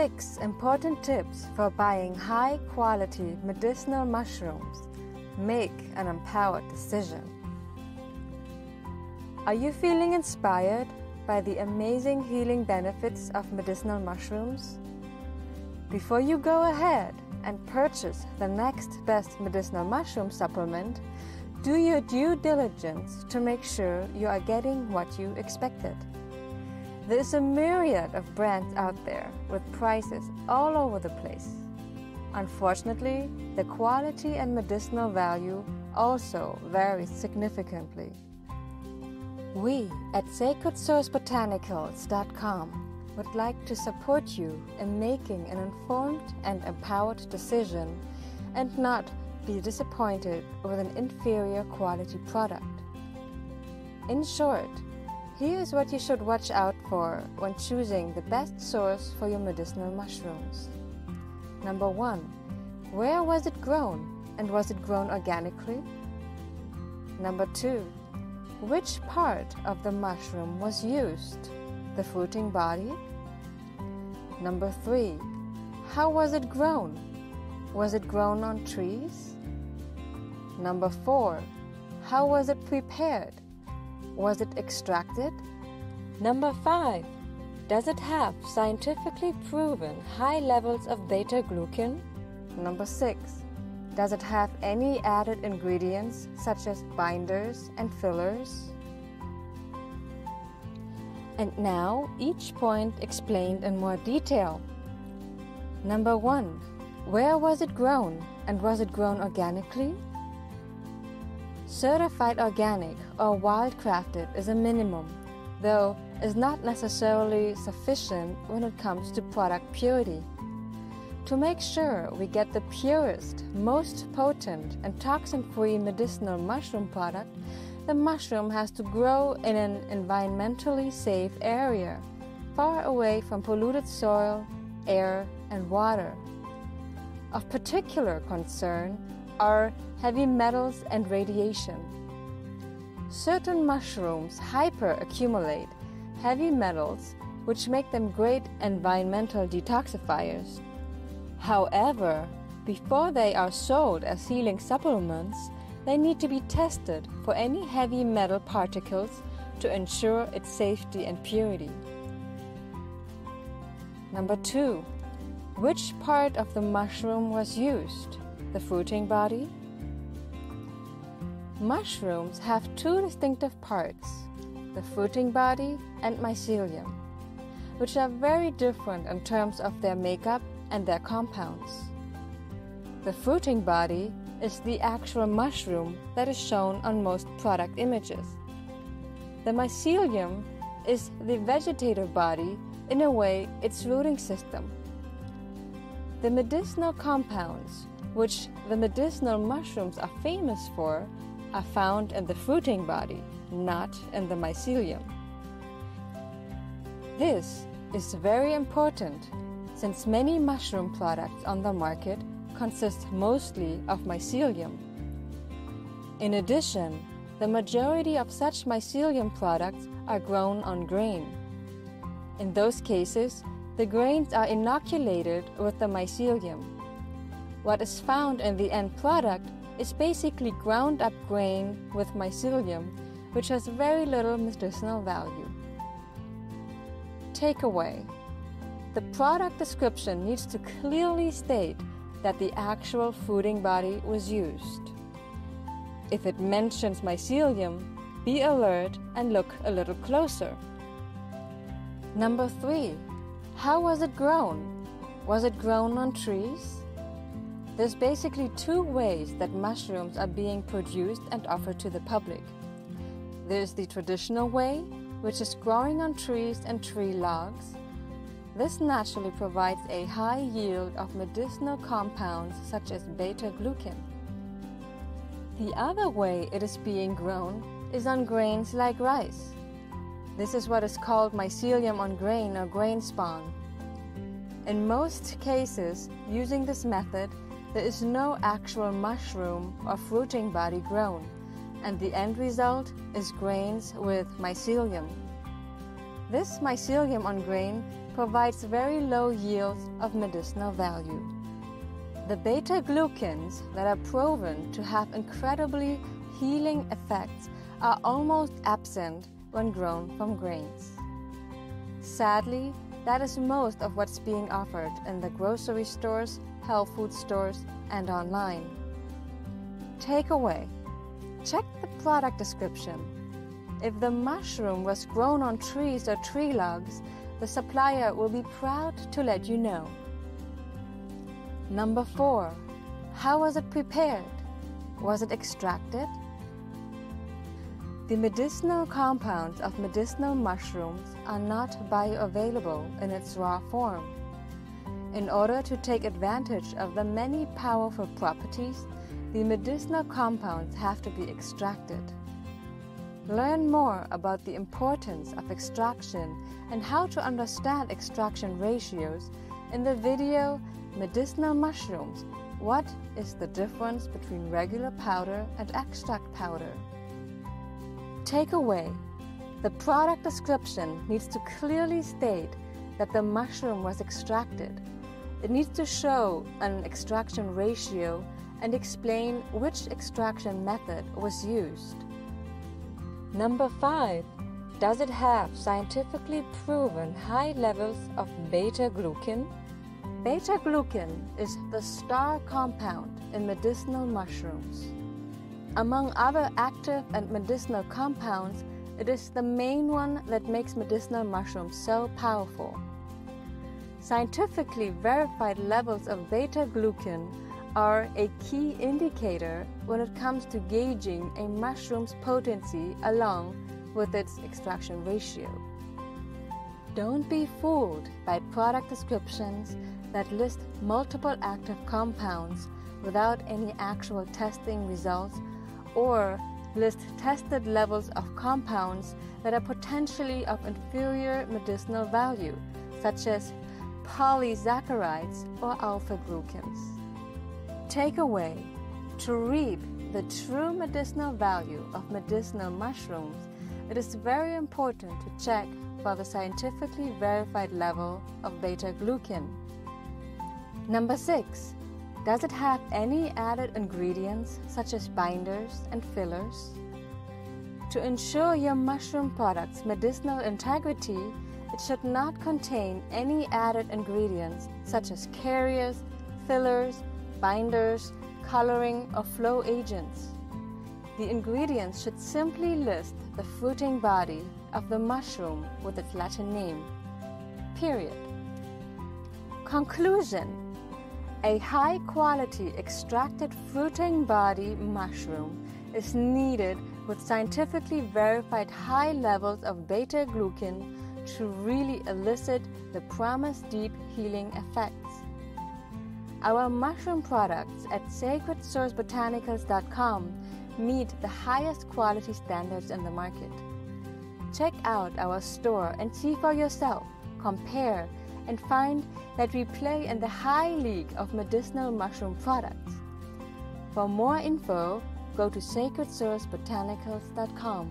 Six important tips for buying high quality medicinal mushrooms. Make an empowered decision. Are you feeling inspired by the amazing healing benefits of medicinal mushrooms? Before you go ahead and purchase the next best medicinal mushroom supplement, do your due diligence to make sure you are getting what you expected. There's a myriad of brands out there with prices all over the place. Unfortunately, the quality and medicinal value also varies significantly. We at sacredsourcebotanicals.com would like to support you in making an informed and empowered decision and not be disappointed with an inferior quality product. In short, here is what you should watch out for when choosing the best source for your medicinal mushrooms. Number 1. Where was it grown and was it grown organically? Number 2. Which part of the mushroom was used? The fruiting body? Number 3. How was it grown? Was it grown on trees? Number 4. How was it prepared? Was it extracted? Number 5. Does it have scientifically proven high levels of beta glucan? Number 6. Does it have any added ingredients such as binders and fillers? And now each point explained in more detail. Number 1. Where was it grown and was it grown organically? Certified organic or wildcrafted is a minimum, though is not necessarily sufficient when it comes to product purity. To make sure we get the purest, most potent, and toxin free medicinal mushroom product, the mushroom has to grow in an environmentally safe area, far away from polluted soil, air, and water. Of particular concern are heavy metals and radiation. Certain mushrooms hyperaccumulate heavy metals, which make them great environmental detoxifiers. However, before they are sold as healing supplements, they need to be tested for any heavy metal particles to ensure its safety and purity. Number 2. Which part of the mushroom was used? The fruiting body? Mushrooms have two distinctive parts the fruiting body and mycelium, which are very different in terms of their makeup and their compounds. The fruiting body is the actual mushroom that is shown on most product images. The mycelium is the vegetative body, in a way, its rooting system. The medicinal compounds, which the medicinal mushrooms are famous for, are found in the fruiting body, not in the mycelium. This is very important since many mushroom products on the market consist mostly of mycelium. In addition, the majority of such mycelium products are grown on grain. In those cases, the grains are inoculated with the mycelium. What is found in the end product is basically ground up grain with mycelium, which has very little medicinal value. Takeaway the product description needs to clearly state that the actual fruiting body was used. If it mentions mycelium, be alert and look a little closer. Number 3. How was it grown? Was it grown on trees? There's basically two ways that mushrooms are being produced and offered to the public. There's the traditional way, which is growing on trees and tree logs, this naturally provides a high yield of medicinal compounds such as beta glucan. The other way it is being grown is on grains like rice. This is what is called mycelium on grain or grain spawn. In most cases, using this method, there is no actual mushroom or fruiting body grown, and the end result is grains with mycelium. This mycelium on grain provides very low yields of medicinal value. The beta glucans that are proven to have incredibly healing effects are almost absent when grown from grains. Sadly, that is most of what's being offered in the grocery stores, health food stores, and online. Takeaway Check the product description. If the mushroom was grown on trees or tree logs, the supplier will be proud to let you know. Number 4. How was it prepared? Was it extracted? The medicinal compounds of medicinal mushrooms are not bioavailable in its raw form. In order to take advantage of the many powerful properties, the medicinal compounds have to be extracted. Learn more about the importance of extraction and how to understand extraction ratios in the video Medicinal Mushrooms What is the difference between regular powder and extract powder? Takeaway The product description needs to clearly state that the mushroom was extracted. It needs to show an extraction ratio and explain which extraction method was used. Number 5. Does it have scientifically proven high levels of beta glucan? Beta glucan is the star compound in medicinal mushrooms. Among other active and medicinal compounds, it is the main one that makes medicinal mushrooms so powerful. Scientifically verified levels of beta glucan are a key indicator when it comes to gauging a mushroom's potency along with its extraction ratio. Don't be fooled by product descriptions that list multiple active compounds without any actual testing results or list tested levels of compounds that are potentially of inferior medicinal value, such as polysaccharides or alpha glucans. Takeaway To reap the true medicinal value of medicinal mushrooms, it is very important to check for the scientifically verified level of beta glucan. Number 6. Does it have any added ingredients such as binders and fillers? To ensure your mushroom product's medicinal integrity, it should not contain any added ingredients such as carriers, fillers, binders, coloring, or flow agents. The ingredients should simply list the fruiting body of the mushroom with its Latin name. Period. Conclusion a high quality extracted fruiting body mushroom is needed with scientifically verified high levels of beta glucan to really elicit the promised deep healing effects. Our mushroom products at sacredsourcebotanicals.com meet the highest quality standards in the market. Check out our store and see for yourself, compare, and find that we play in the high league of medicinal mushroom products. For more info, go to sacredsourcebotanicals.com.